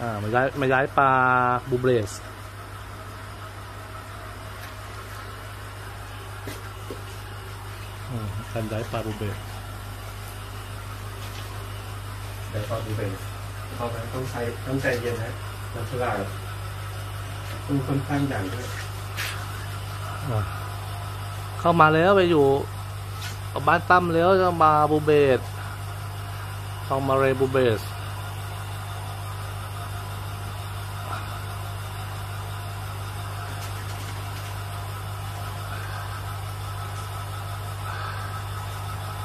อ่ามาย้ายมาย้ายปลาบูเบรสอืมการย้ายปลาบูเบรสแต่ตอนดีเบสตอนนั้นต้องใช้ต้องใจเย็นนะนักฉลาดตู้ค่อนข้างใหญ่ด้วยอะเข้ามาแล้วไปอยู่กับบ้านตั้มแล้วจะมาบูเบสเข้ามาเรบูเบส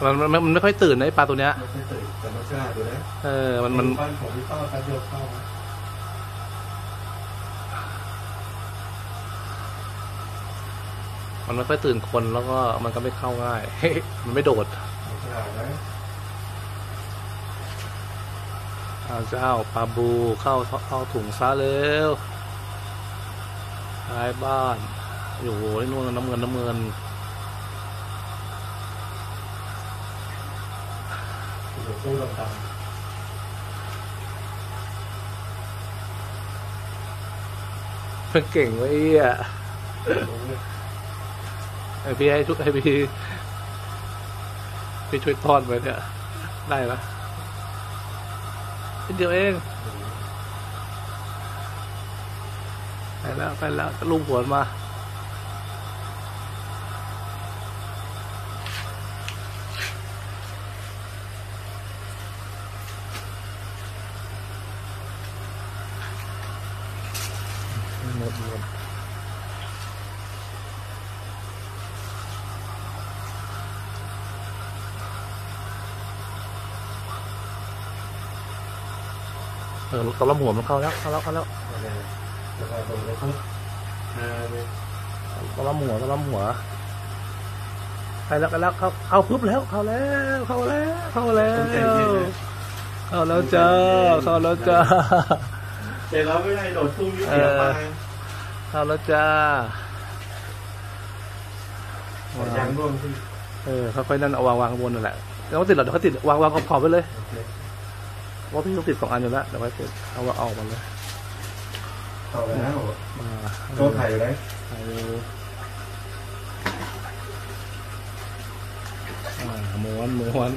มันมันมันไม่ค่อยตื่นนะไอปลาตัวเนี้ย ไม่ใช่ตื่นแต่นักฉลาดอยู่นะเออ มันมันบ้านของพี่ต้อแป๊บเดียวเข้านะมันไม่ค่อยตื่นคนแล้วก็มันก็ไม่เข้าง่าย มันไม่โดดนักฉลาดนะเอาเจ้าปลาบูเข้าเข้าถุงซะเร็วท้ายบ้าน อยู่โหนี่นู่นน้ำเงินน้ำเงิน อยู่ตู้ดำเพิ่งเก่งไว้เอี้ยๆรู้เลยไอพี่ให้ชุดให้พี่พี่ช่วยทอดไว้เนี่ย ได้ปะนิดเดียวเองไปแล้วไปแล้วลุงผวนมา หมดหมดเออตอนละหัวมันเข้าแล้วเข้าแล้วเข้าแล้วแล้วก็ตรงนี้ปุ๊บอ่าเนี่ยตอนละหัวตอนละหัวไปแล้วไปแล้วเข้าเข้าปุ๊บแล้ว เข้าแล้วเข้าแล้วเข้าแล้วเย็นนะเข้าแล้วจ้าเข้าแล้วจ้า เสร็จแล้วไม่ได้โดดทุ่งยุ่งเกี่ยวไปเข้าแล้วจ้ายางร่วงที่เออค่อยๆนั่นเอาวางวางข้างบนนั่นแหละแล้วก็ติดเหรอเดี๋ยวเขาติดวางวางขอบๆไปเลยโอเคเพราะพี่ต้องติดสองอันอยู่แล้วเดี๋ยวไว้ติดเอาว่าเอาออกมาเลยเข้าแล้วมาโตถ่ายอยู่ไหนเอาอ่าม้วนม้วน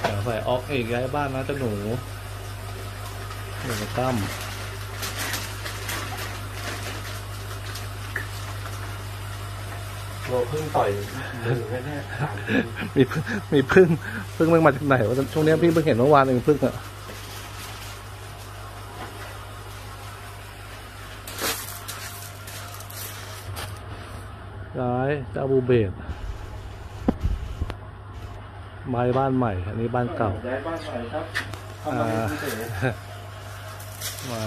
เดี๋ยวใส่ออกเอกย้ายบ้านนะเจ้าหนู หนูตั้มโลพึ่งต่อยหนึ่งแน่ๆสามทีมีพึ่งมีพึ่งพึ่งมันมาจากไหนวะช่วงนี้พี่เพิ่งเห็นเมื่อวานเองพึ่งอะย้ายเจ้าบูเบดไม้บ้านใหม่ อันนี้บ้านเก่าย้ายบ้านใหม่ครับเข้ามาในที่เกิดเหตุ มา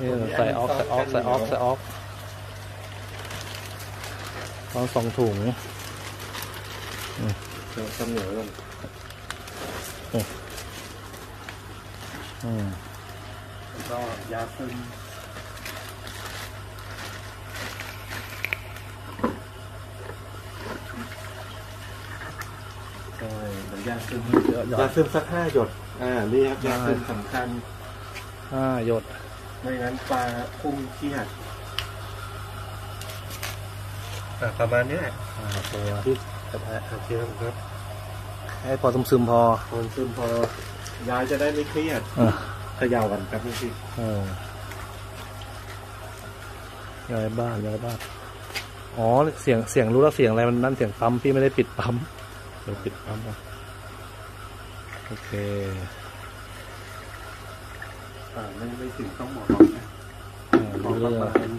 นี่ใส่ออกใส่ออกใส่ออกใส่ออกตอนสองถุงเดี๋ยวเสนอกันอืมแล้วก็ยาซึมใช่เหมือนยาซึมเยอะยาซึมสักห้าหยด อ่า นี่ครับยาซึมสำคัญ ห้าหยด ไม่งั้นปลาพุ่งเครียดอ่าประมาณนี้แหละอ่าตัวที่กระแทะโอเคครับให้พอซึมๆพอพอซึมพอยายจะได้ไม่เครียดอ่าเขย่ากันครับพี่เออย้ายบ้านย้ายบ้านอ๋อเสียงเสียงรู้แล้วเสียงอะไรมันนั่นเสียงปั๊มพี่ไม่ได้ปิดปั๊มเดี๋ยวปิดปั๊มอะโอเคอ่า ไม่ไม่ถึงต้องหมอหรอกนะออเรื่ประมาณ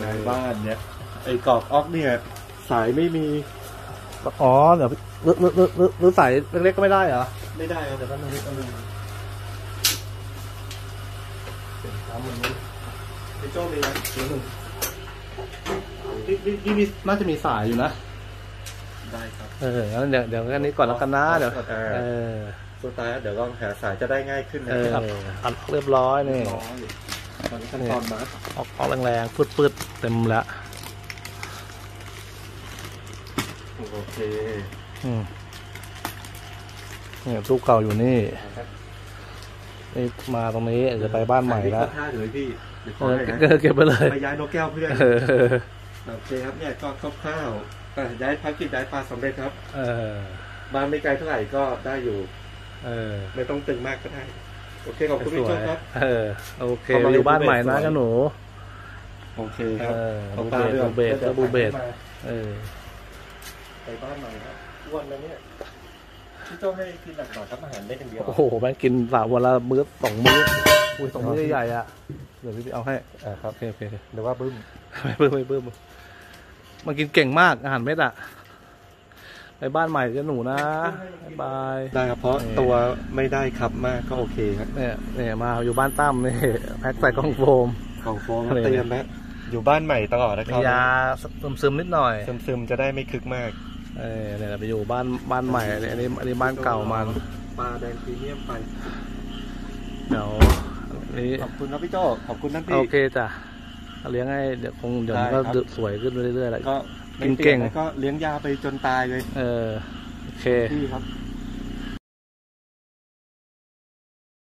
ในบ้านเนี่ย ไอ้กรอกออกเนี่ย สายไม่มี อ๋อเดี๋ยวหรือหรือหรือหรือหรือใส่เล็กๆก็ไม่ได้เหรอ ไม่ได้ครับเดี๋ยวแป๊บนึงนิดนึงเป็นปั๊มมันนี้พี่โจ้มีไหมเดี๋ยวหนึ่งพี่พี่มีน่าจะมีสายอยู่นะ ได้ครับ เออ เดี๋ยวเดี๋ยวแค่นี้ก่อนแล้วกันนะ เดี๋ยว เออ สุดท้ายเดี๋ยวลองหาสายจะได้ง่ายขึ้นนะเออครับอันเรียบร้อยนี่น้อยตอนนี้ขั้นตอนมาออกออกแรงๆปืดๆเต็มแล้วโอเคอืมเนี่ยตู้เก่าอยู่นี่ครับนี่มาตรงนี้เดี๋ยวไปบ้านใหม่แล้วท่าเลยพี่เดี๋ยวขเอออให้นะเก็บเก็บไปเลยไปย้ายนกแก้วเพื่อนเออโอเคครับเนี่ยก็คร่าวๆอะย้ายพักกิจย้ายปลาสำเร็จครับ เออบ้านไม่ไกลเท่าไหร่ก็ได้อยู่ เออไม่ต้องตึงมากก็ได้ โอเคขอบคุณสพี่วโจ้ยครับ เออโอเคเข้ามาอยู่บ้านใหม่ในบูเบตนะสวยเจ้าหนู โอเคเอครับอเอาบูปลาเบตเรือบูเบตก็บูเบตเออไปบ้านใหม่ครับอ้วนแล้วเนี่ยพี่โจ้ให้กินหนักหน่อยครับอาหารได้เป็นเดียวโอ้โหแม่งกินสามวันละมื้อสองมื้ออุ้ยสองมื้อใหญ่ๆอะเดี๋ยวพี่เอาให้อ่าครับโอเคโอเคหรือว่าบึ้มไม่เพิ่มไม่เพิ่มมันกินเก่งมากอาหารเม็ดอะ ไปบ้านใหม่เจ้าหนูนะบ๊ายบายได้ครับเพราะนี่ตัวไม่ได้ขับมากก็โอเคครับเนี่ยเนี่ยมาอยู่บ้านตั้มนี่แพ็คใส่กล่องโฟมของโฟมนี่เตรียมแล้วอยู่บ้านใหม่ตลอดนะคมีรับยาซึมๆนิดหน่อยซึมๆจะได้ไม่คึกมากเออเนี่ยไปอยู่บ้านบ้านใหม่อันนี้อันนี้อันนี้บ้านเก่ามันปลาแดงพรีเมียมไปเดี๋ยวอันนี้ขอบคุณนะพี่โจ้ขอบคุณนั่นพี่โอเคจ้ะเลี้ยงให้เดี๋ยวคงเดี๋ยวมันก็ได้ครับสวยขึ้นเรื่อยๆแหละก็กิน เก่งแล้วก็เลี้ยงยาไปจนตายเลย เออ โอเค พี่ครับ